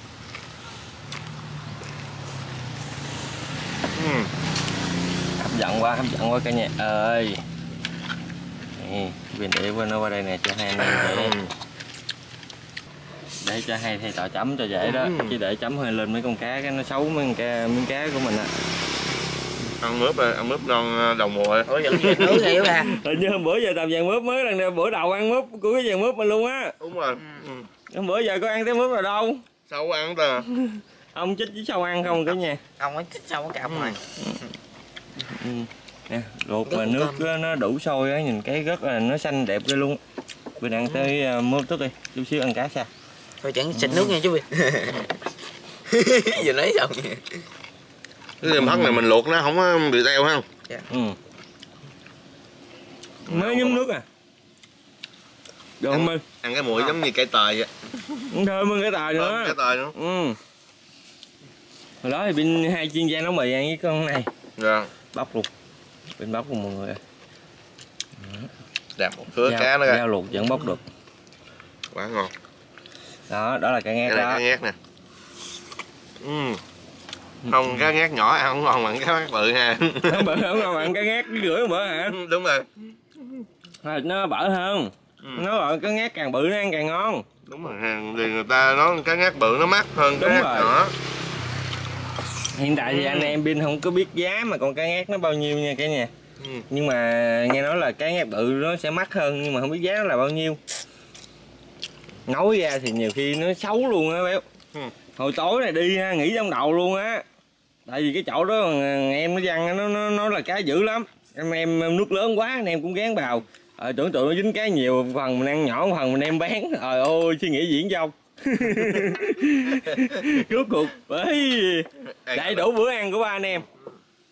[SPEAKER 2] ừ.
[SPEAKER 1] Hấp dẫn quá, hấp dẫn quá cả nhà ơi. Bình để qua nó qua đây nè cho hai anh em để, để cho hai thầy trò chấm cho dễ đó.
[SPEAKER 2] Ừ.
[SPEAKER 1] Chứ để chấm hơi lên mấy con cá cái nó xấu mấy con cá, miếng cá của mình á
[SPEAKER 2] Ăn mướp, à, ăn mướp non đầu mùa
[SPEAKER 3] Ủa vẫn về nước vậy ha
[SPEAKER 1] Hình như hôm bữa giờ tầm vàng mướp mới lần bữa đầu ăn mướp của cái vàng mướp mình luôn á.
[SPEAKER 2] Đúng rồi. Ừ.
[SPEAKER 1] Hôm bữa giờ có ăn tới mướp rồi đâu.
[SPEAKER 2] Sao ăn ta?
[SPEAKER 1] Ông chích chứ sao ăn không cả nhà?
[SPEAKER 3] Ông ấy thích xong cái cặp này
[SPEAKER 1] ừ. Nè, luộc mà nước á, nó đủ sôi á, nhìn cái rất là nó xanh đẹp ghê luôn. Mình ăn tới uh, mướp tức đi, chút xíu ăn cá sao
[SPEAKER 3] Thôi chẳng xịt nước nha chú Vin [LAUGHS] Vừa nói xong nha
[SPEAKER 2] Cái kim hất này mình luộc nó không có bị teo ha.
[SPEAKER 1] Ừ. Mới nhấm nước à? Được không Minh?
[SPEAKER 2] Ăn cái mùi giống như cây tời vậy.
[SPEAKER 1] Thơm hơn cái tời nữa.
[SPEAKER 2] Cây tời nữa.
[SPEAKER 1] Ừ. Hồi đó thì bên hai chuyên gia nấu mì ăn với con này.
[SPEAKER 2] Rồi
[SPEAKER 1] Bóc luôn. Bên bóc luôn mọi người
[SPEAKER 2] Đẹp một khứa
[SPEAKER 1] Dao-
[SPEAKER 2] cá nữa kìa
[SPEAKER 1] Dao luộc vẫn bóc được.
[SPEAKER 2] Quá ngon.
[SPEAKER 1] Đó, đó là cá ngát
[SPEAKER 2] Cái này
[SPEAKER 1] đó.
[SPEAKER 2] cá ngát nè. Ừ. Không cá ngát nhỏ ăn không ngon bằng cá ngát bự ha.
[SPEAKER 1] Bự không ngon ăn cá ngát rưỡi bữa hả?
[SPEAKER 2] Đúng rồi.
[SPEAKER 1] Thịt nó bở hơn.
[SPEAKER 2] Ừ.
[SPEAKER 1] Nó gọi cá ngát càng bự nó ăn càng ngon.
[SPEAKER 2] Đúng rồi ha Thì người ta nói cá ngát bự nó mắc hơn cá ngát nhỏ.
[SPEAKER 1] Hiện tại thì anh em bên không có biết giá mà còn cá ngát nó bao nhiêu nha cả nhà.
[SPEAKER 2] Ừ.
[SPEAKER 1] Nhưng mà nghe nói là cá ngát bự nó sẽ mắc hơn nhưng mà không biết giá nó là bao nhiêu. Nấu ra thì nhiều khi nó xấu luôn á béo.
[SPEAKER 2] Ừ.
[SPEAKER 1] Hồi tối này đi ha, nghỉ trong đầu luôn á. Tại vì cái chỗ đó em nó văng nó, nó, nó là cá dữ lắm. Em, em nước lớn quá anh em cũng gán vào ờ, tưởng tượng nó dính cá nhiều phần mình ăn nhỏ phần mình đem bán. Trời ơi suy nghĩ diễn dông [LAUGHS] rốt cuộc bởi đầy đủ bữa ăn của ba anh em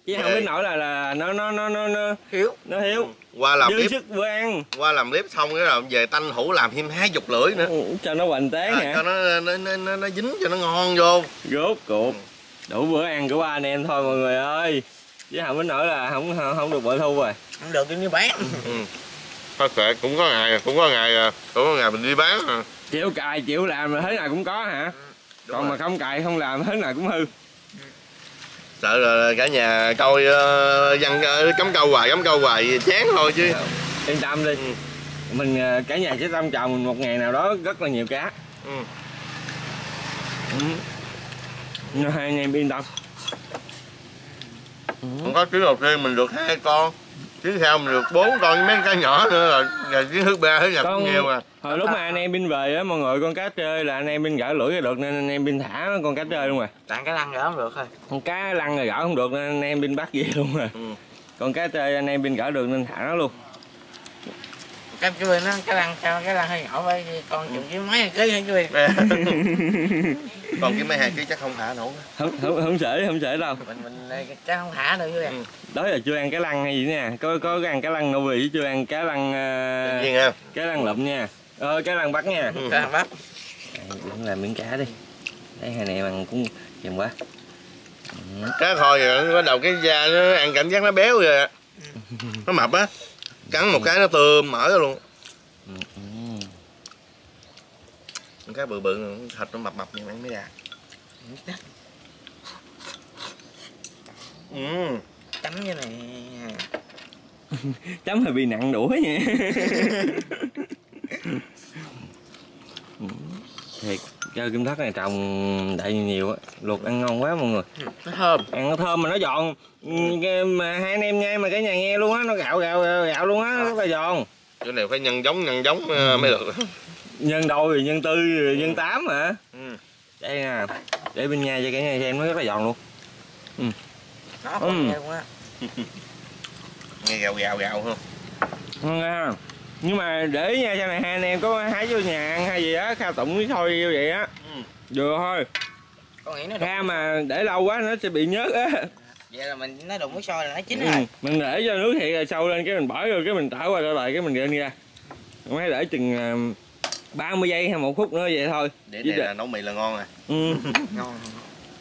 [SPEAKER 1] chứ không biết nổi là là nó nó nó nó nó,
[SPEAKER 3] Hiếu.
[SPEAKER 1] nó thiếu
[SPEAKER 2] Qua làm
[SPEAKER 1] dư
[SPEAKER 2] clip.
[SPEAKER 1] sức bữa ăn
[SPEAKER 2] Qua làm clip xong cái rồi về tanh hủ làm thêm hai chục lưỡi nữa.
[SPEAKER 1] Ừ, cho nó hoành tế
[SPEAKER 2] à,
[SPEAKER 1] hả?
[SPEAKER 2] Cho nó, nó, nó, nó, nó dính cho nó ngon vô.
[SPEAKER 1] Rốt cuộc đủ bữa ăn của ba anh em thôi mọi người ơi. Chứ không biết nổi là không không, không được bội thu rồi.
[SPEAKER 3] Không được như bán.
[SPEAKER 2] Ừ. Thôi kệ cũng có ngày cũng có ngày cũng có ngày mình đi bán à.
[SPEAKER 1] chịu cài chịu làm là thế nào cũng có hả?
[SPEAKER 2] Đúng
[SPEAKER 1] còn
[SPEAKER 2] rồi.
[SPEAKER 1] mà không cài không làm thế nào cũng hư
[SPEAKER 2] sợ là cả nhà coi uh, văn uh, cắm câu hoài cắm câu hoài chán thôi chứ
[SPEAKER 1] yên tâm đi
[SPEAKER 2] Ừ.
[SPEAKER 1] mình ờ, cả nhà sẽ tâm chào mình một ngày nào đó rất là nhiều cá
[SPEAKER 2] ừ.
[SPEAKER 1] ừ. Hai anh em yên tâm ừ.
[SPEAKER 2] không có chuyến đầu tiên mình được hai con chuyến sau mình được bốn con với mấy cái nhỏ nữa rồi rồi chuyến thứ ba thứ nhập
[SPEAKER 1] Con-
[SPEAKER 2] cũng nhiều à.
[SPEAKER 1] hồi lúc mà anh em bên về á mọi người con cá chơi là anh em bên gỡ lưỡi ra được nên anh em bên thả con cá chơi luôn rồi
[SPEAKER 3] Tặng cái lăn gỡ không được thôi.
[SPEAKER 1] Con cá lăn rồi gỡ không được nên anh em bên bắt về luôn rồi
[SPEAKER 2] ừ.
[SPEAKER 1] con cá chơi anh em bên gỡ được nên thả nó luôn
[SPEAKER 3] cam chui nó cái lăn sao? Cái lăn hơi nhỏ vậy con chừng cái mấy ký hả chui
[SPEAKER 2] còn cái mấy hai ký chắc không thả nổi.
[SPEAKER 1] Không không không sợ không sợ đâu.
[SPEAKER 3] Mình mình đây chắc không thả được chui
[SPEAKER 2] Ừ.
[SPEAKER 1] đó là chưa ăn cái lăng hay gì nè có có ăn cái lăng nuôi chứ chưa ăn cái lăng uh,
[SPEAKER 2] nhiên ha
[SPEAKER 1] cái lăng lụm nha. Ờ cái lăng bắt nha.
[SPEAKER 2] Ừ.
[SPEAKER 3] cái bắt
[SPEAKER 1] đừng làm miếng cá đi. Thấy hai này bằng cũng chừng quá.
[SPEAKER 2] Cá kho rồi bắt đầu cái da nó ăn cảm giác nó béo rồi à. nó mập á cắn một cái nó tươm mỡ ra luôn.
[SPEAKER 1] Ừ, ừ.
[SPEAKER 2] cái bự bự thịt nó mập mập như ăn mới ra ừ.
[SPEAKER 3] chấm như này.
[SPEAKER 1] Chấm hơi bị nặng đuổi nha [LAUGHS] Ừ, thiệt cho kim thất này trồng đại nhiều á. Luộc ăn ngon quá mọi người.
[SPEAKER 3] Nó thơm.
[SPEAKER 1] Ăn nó thơm mà nó giòn. Ừ, cái mà hai anh em nhai mà cái nhà nghe luôn á nó gạo gạo gạo, gạo luôn á rất là giòn.
[SPEAKER 2] Chỗ này phải nhân giống nhân giống ờ, mới được.
[SPEAKER 1] Nhân đôi rồi nhân tư rồi nhân tám hả?
[SPEAKER 2] Ừ.
[SPEAKER 1] đây nè để bên nhà cho cả nhà xem nó rất là giòn luôn.
[SPEAKER 3] Nó
[SPEAKER 1] Ừ.
[SPEAKER 3] còn nghe luôn á. [LAUGHS]
[SPEAKER 2] Nghe gào gào gào không
[SPEAKER 1] ngon ha nhưng mà để ý nha sau này hai anh em có hái vô nhà ăn hay gì á khao tụng thôi như vậy á.
[SPEAKER 2] Ừ.
[SPEAKER 1] vừa thôi
[SPEAKER 3] con nghĩ nó
[SPEAKER 1] kha mà để lâu quá nó sẽ bị nhớt á.
[SPEAKER 3] Vậy là mình nó đụng với sôi là nó chín
[SPEAKER 1] ừ.
[SPEAKER 3] rồi.
[SPEAKER 1] mình để cho nước thiệt là sâu lên cái mình bỏ vô cái mình tỏi qua trở lại cái mình gân ra. Mấy để chừng à, 30 giây hay một phút nữa vậy thôi.
[SPEAKER 2] Để
[SPEAKER 1] Chứ
[SPEAKER 2] này là nấu mì là ngon à.
[SPEAKER 1] Ừ. [LAUGHS]
[SPEAKER 3] ngon.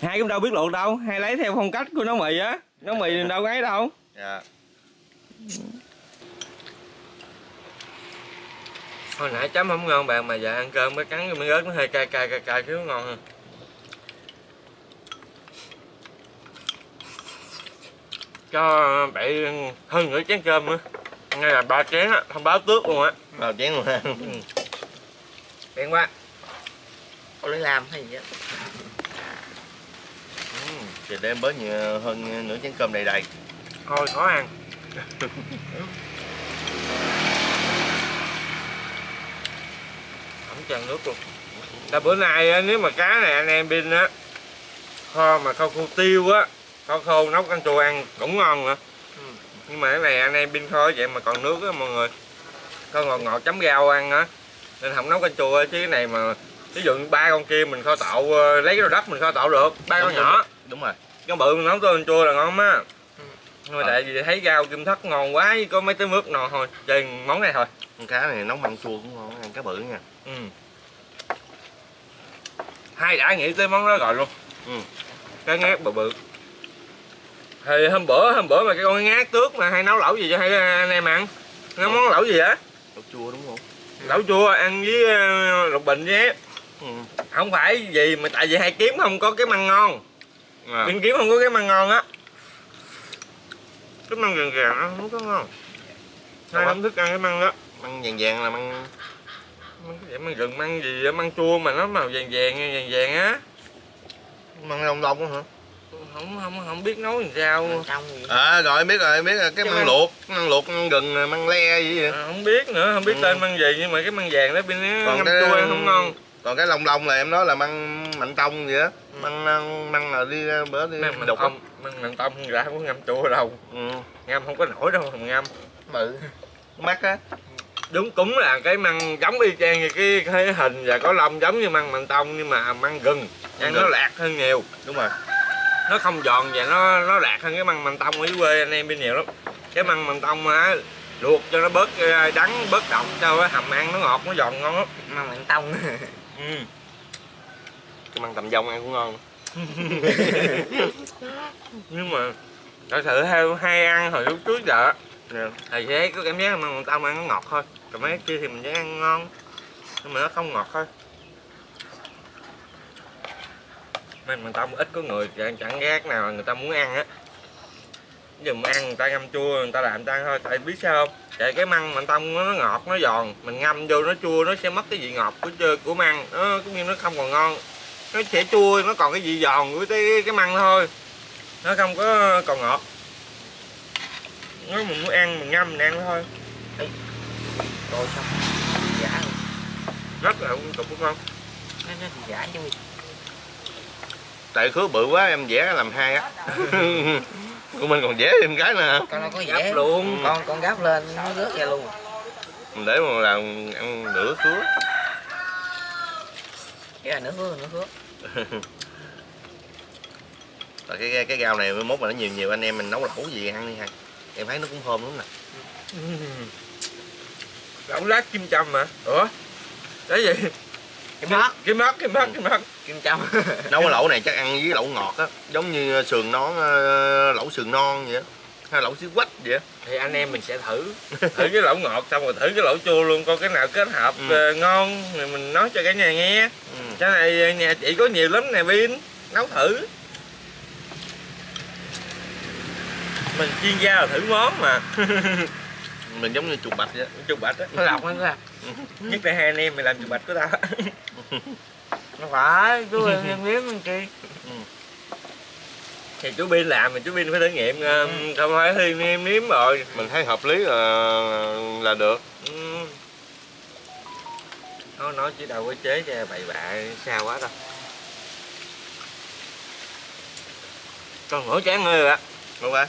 [SPEAKER 1] Hai cũng đâu biết luộc đâu hai lấy theo phong cách của nấu mì á. Nấu mì đâu có ấy đâu.
[SPEAKER 2] Dạ
[SPEAKER 1] hồi nãy chấm không ngon bạn mà giờ ăn cơm mới cắn cái miếng ớt nó hơi cay cay cay cay chứ ngon hơn. Cho bảy hơn nửa chén cơm nữa. Ngay là ba chén á không báo tước luôn á.
[SPEAKER 2] Vào chén luôn ha
[SPEAKER 1] đen quá.
[SPEAKER 3] Có lấy làm hay gì á?
[SPEAKER 2] Ừ, thì đem bớt nhiều hơn nửa chén cơm đầy đầy.
[SPEAKER 1] Thôi khó ăn [LAUGHS] tràn nước luôn. Là bữa nay nếu mà cá này anh em pin á kho mà kho khô tiêu á kho khô nấu canh chua ăn cũng ngon nữa.
[SPEAKER 3] Ừ.
[SPEAKER 1] nhưng mà cái này anh em pin kho vậy mà còn nước á mọi người. Kho ngọt ngọt chấm rau ăn á nên không nấu canh chua chứ cái này mà ví dụ ba con kia mình kho tậu ờ, lấy cái đồ đất mình kho tậu được ba con nhỏ.
[SPEAKER 2] đúng rồi.
[SPEAKER 1] Con bự mình nấu canh chua là ngon á. Nhưng mà tại vì thấy rau kim thất ngon quá có mấy cái mướp ngon thôi chơi món này thôi.
[SPEAKER 2] Con cá này nấu măng chua cũng ngon ăn cá bự nha.
[SPEAKER 1] Ừ. hai đã nghĩ tới món đó rồi luôn.
[SPEAKER 2] Ừ.
[SPEAKER 1] cái ngát bự bự. Thì hôm bữa hôm bữa mà cái con ngát tước mà hay nấu lẩu gì cho hai anh em ăn. Nấu món lẩu gì á
[SPEAKER 2] nấu chua đúng không?
[SPEAKER 1] Lẩu chua ăn với ờ, lục bình với
[SPEAKER 2] ừ.
[SPEAKER 1] không phải gì mà tại vì hai kiếm không có cái măng ngon.
[SPEAKER 2] À.
[SPEAKER 1] bên kiếm không có cái măng ngon á cái măng gàn gàn ăn không có ngon. Hai không thích ăn cái măng đó.
[SPEAKER 2] Măng vàng vàng là măng
[SPEAKER 1] măng cái măng rừng măng gì á măng chua mà nó màu vàng vàng vàng vàng á.
[SPEAKER 2] Măng lông lông hả?
[SPEAKER 1] Không không không biết nấu làm sao.
[SPEAKER 2] À rồi biết rồi biết rồi. Cái
[SPEAKER 1] Cái
[SPEAKER 2] măng
[SPEAKER 1] măng-
[SPEAKER 2] luộc măng luộc măng gừng măng le gì vậy?
[SPEAKER 1] À, không biết nữa không biết
[SPEAKER 2] Ừ.
[SPEAKER 1] tên măng gì nhưng mà cái măng vàng đó bên nó
[SPEAKER 2] Còn
[SPEAKER 1] ngâm chua ăn không ngon
[SPEAKER 2] còn cái lông lông là em nói là măng mạnh tông gì á. Măng măng, măng là đi bữa đi
[SPEAKER 1] măng măng
[SPEAKER 2] đục á
[SPEAKER 1] tông măng măng tông ra không có ngâm chua đâu.
[SPEAKER 2] Ừ.
[SPEAKER 1] ngâm không có nổi đâu mà ngâm.
[SPEAKER 2] Bự. Mắt á.
[SPEAKER 1] Đúng cũng là cái măng giống y chang như cái, cái hình và có lông giống như măng măng tông nhưng mà măng gừng. Ăn nó lạc hơn nhiều.
[SPEAKER 2] Đúng rồi.
[SPEAKER 1] Nó không giòn và nó nó đạt hơn cái măng măng tông ở dưới quê anh em bên nhiều lắm. Cái măng măng tông á luộc cho nó bớt ờ, đắng bớt độc cho hầm ăn nó ngọt nó giòn ngon lắm.
[SPEAKER 3] Mà mình tông [LAUGHS]
[SPEAKER 1] ừ.
[SPEAKER 2] cái măng tầm dông ăn cũng ngon. [LAUGHS]
[SPEAKER 1] Nhưng mà thật sự hay, hay ăn hồi lúc trước giờ
[SPEAKER 2] Nè.
[SPEAKER 1] thì sẽ có cảm giác là măng tông ăn nó ngọt thôi. Còn mấy kia thì mình vẫn ăn ngon. Nhưng mà nó không ngọt thôi. Măng măng tông ít có người chẳng, chẳng ghét nào người ta muốn ăn á. Mà ăn người ta ngâm chua người ta làm ta ăn thôi. Tại biết sao không tại cái măng măng tông nó ngọt nó giòn. Mình ngâm vô nó chua nó sẽ mất cái vị ngọt của của măng. Nó cũng như nó không còn ngon. Nó sẽ chua nó còn cái vị giòn của cái, cái măng thôi. Nó không có còn ngọt. Nếu mình muốn ăn mình ngâm mình ăn thôi.
[SPEAKER 3] Rồi xong giả luôn
[SPEAKER 1] rất là cục đúng không?
[SPEAKER 3] Nó nó giả chứ.
[SPEAKER 2] Tại khứa bự quá em vẽ làm hai á [LAUGHS] của mình còn vẽ thêm cái nè.
[SPEAKER 3] Con nó có
[SPEAKER 1] gấp
[SPEAKER 3] dễ.
[SPEAKER 1] luôn.
[SPEAKER 3] Con con gắp lên nó rớt ra luôn.
[SPEAKER 2] Mình để mà làm ăn nửa cứa
[SPEAKER 3] cái là nước hứa nước hứa
[SPEAKER 2] Rồi cái cái, cái rau này mốt mà nó nhiều nhiều anh em mình nấu lẩu gì ăn đi ha. Em thấy nó cũng thơm lắm nè.
[SPEAKER 1] Lẩu lát kim châm mà ủa? Cái gì
[SPEAKER 3] cái mắt
[SPEAKER 1] cái mắt cái mắt cái mắt
[SPEAKER 3] kim châm [LAUGHS]
[SPEAKER 2] nấu cái lẩu này chắc ăn với lẩu ngọt á giống như sườn nón ờ, lẩu sườn non vậy á hay lẩu xíu quách vậy á.
[SPEAKER 1] Thì anh em mình sẽ thử. [LAUGHS] Thử cái lẩu ngọt xong rồi thử cái lẩu chua luôn coi cái nào kết hợp
[SPEAKER 2] Ừ.
[SPEAKER 1] ờ, ngon rồi mình nói cho cả nhà nghe.
[SPEAKER 2] Ừ.
[SPEAKER 1] cái này ờ, nhà chị có nhiều lắm nè pin nấu thử. Mình chuyên gia là thử món mà. [LAUGHS]
[SPEAKER 2] Mình giống như chuột bạch vậy
[SPEAKER 1] chụp bạch á.
[SPEAKER 3] Nó lọc nó ra
[SPEAKER 1] nhất là hai anh em mình làm chụp bạch của ta
[SPEAKER 3] nó phải chú em em biết anh chị?
[SPEAKER 1] Thì chú Bin làm thì chú Bin phải thử nghiệm ờ, không phải thì em nếm rồi.
[SPEAKER 2] Mình thấy hợp lý là là được.
[SPEAKER 1] Ừ. nó nói chỉ đâu có chế cho bậy bạ sao quá đâu. Con nửa chén nữa rồi á
[SPEAKER 2] đúng không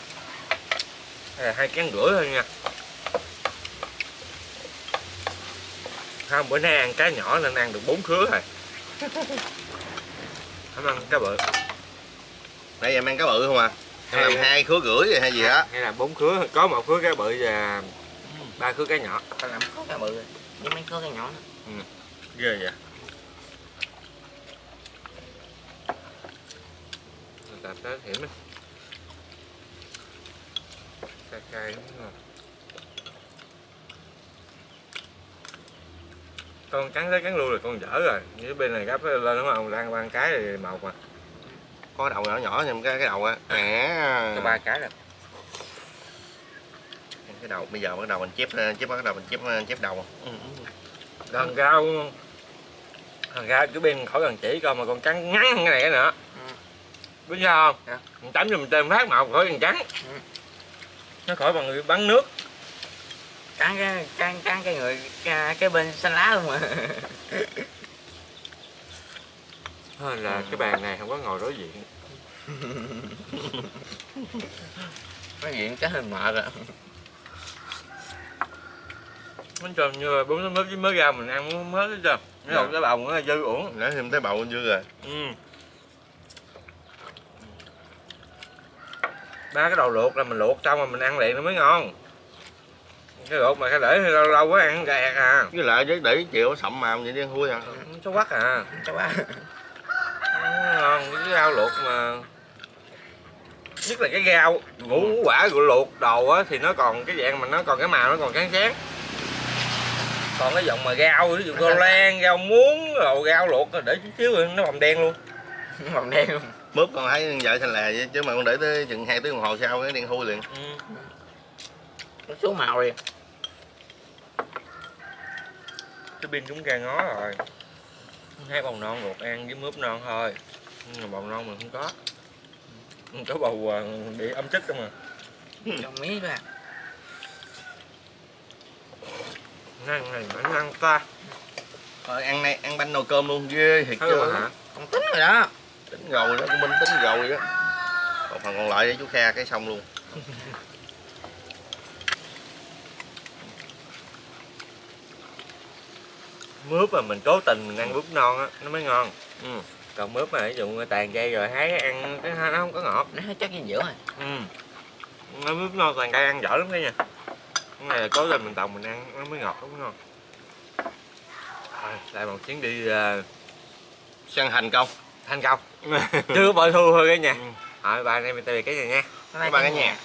[SPEAKER 1] là hai chén rưỡi thôi nha không bữa nay ăn cá nhỏ nên ăn được bốn khứa rồi. [LAUGHS] Không ăn cá bự.
[SPEAKER 2] Nãy em ăn cá bự không à? Em
[SPEAKER 1] Hay-
[SPEAKER 2] làm hai khứa rưỡi rồi hay gì á?
[SPEAKER 1] Hay là bốn khứa có một khứa cá bự và ba khứa cá nhỏ.
[SPEAKER 3] Tao làm có cái bự nhưng mấy có cái nhỏ nữa.
[SPEAKER 1] Ghê vậy. Tập tới hiểm á. Cay cay đúng không con cắn tới cắn lui là con dở rồi. Như bên này gấp lên đúng không? Đang ba cái thì màu mà
[SPEAKER 2] có đầu nhỏ nhỏ nhưng cái cái đầu á à
[SPEAKER 1] có ba cái rồi.
[SPEAKER 2] Cái đầu bây giờ bắt đầu mình chép chép bắt đầu mình chép chép đầu. Ừ.
[SPEAKER 1] gần rau gần rau cứ bên khỏi gần chỉ coi mà con trắng ngắn cái này cái nữa.
[SPEAKER 3] Ừ.
[SPEAKER 1] biết sao không?
[SPEAKER 3] Dạ.
[SPEAKER 1] mình tắm cho mình tên phát màu khỏi cần trắng.
[SPEAKER 3] Ừ.
[SPEAKER 1] nó khỏi bằng bắn nước
[SPEAKER 3] cắn cái cắn cắn cái người cái, cái bên xanh lá luôn mà.
[SPEAKER 1] Thôi là cái bàn này không có ngồi đối diện.
[SPEAKER 3] Nói chuyện chắc hơi mệt rồi.
[SPEAKER 1] Nó cho như bốn tấm mướp với mới ra mình ăn muốn hết hết chưa nó
[SPEAKER 2] Dạ.
[SPEAKER 1] cái bồng nó dư uổng
[SPEAKER 2] nãy thêm tới bầu chưa rồi.
[SPEAKER 1] Ừ. ba cái đầu luộc là mình luộc xong rồi mình ăn liền nó mới ngon cái luộc mà cái để lâu lâu quá ăn gạt à.
[SPEAKER 2] Với lại với để chịu sậm màu vậy đi thui à.
[SPEAKER 1] Nó quắc à.
[SPEAKER 3] Quá
[SPEAKER 1] Nó ngon cái rau luộc mà. Nhất là cái rau ngũ quả của luộc đồ á thì nó còn cái dạng mà nó còn cái màu nó còn sáng sáng. Còn cái dòng mà rau ví dụ rau [LAUGHS] lan rau muống rồi rau luộc để chút xíu rồi nó bầm đen luôn.
[SPEAKER 3] Màu đen luôn.
[SPEAKER 2] Mướp con thấy vợ xanh lè vậy chứ mà con để tới chừng hai tiếng đồng hồ sau cái đen thui liền.
[SPEAKER 1] Ừ.
[SPEAKER 3] nó xuống màu liền
[SPEAKER 1] cái pin cũng ra ngó rồi. Hai bầu non luộc ăn với mướp non thôi. Nhưng mà bầu non mình không có. Mình có bầu à, bị âm chất không à?
[SPEAKER 3] Cho mí ra
[SPEAKER 1] ăn này mà ăn ta.
[SPEAKER 2] Rồi ăn này ăn bánh nồi cơm luôn ghê thiệt
[SPEAKER 1] Thấy
[SPEAKER 2] chứ.
[SPEAKER 1] rồi hả?
[SPEAKER 3] Còn tính rồi đó.
[SPEAKER 2] Tính rồi đó của minh tính rồi đó còn phần còn lại để chú kha cái xong luôn [LAUGHS]
[SPEAKER 1] mướp mà mình cố tình mình ăn mướp non á nó mới ngon.
[SPEAKER 2] Ừ.
[SPEAKER 1] còn mướp mà ví dụ tàn cây rồi hái ăn cái nó không có ngọt
[SPEAKER 3] nó chắc dinh dưỡng rồi
[SPEAKER 1] ừ. Nó mướp non tàn cây ăn dở lắm đấy nha. Cái này là cố tình mình tòng mình ăn nó mới ngọt ngon. Rồi lại một chuyến đi uh,
[SPEAKER 2] săn hành công.
[SPEAKER 1] Thành công. [LAUGHS] Chưa có bội thu thôi cả nhà.
[SPEAKER 2] Ừ.
[SPEAKER 1] rồi bà anh em mình tạm biệt cái nhà nha.
[SPEAKER 3] Bye bye cả
[SPEAKER 2] cái nhà